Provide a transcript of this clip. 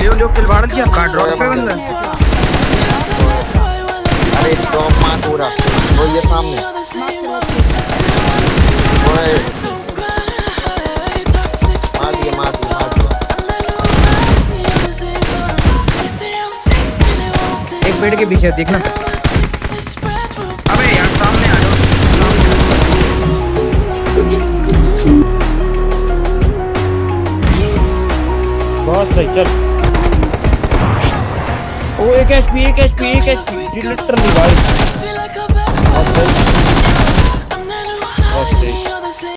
जो किलवाड़ दिया का ड्रॉप पे बंदा? अरे ड्रॉप मार पूरा। वो ये सामने। ओए मार दिया मार दिया मार दिया। एक पेड़ के पीछे देखना। अबे यार सामने आ जाओ। बहुत सही चल। ओ एक एचपी एक एचपी एक एचपी लिटरली भाई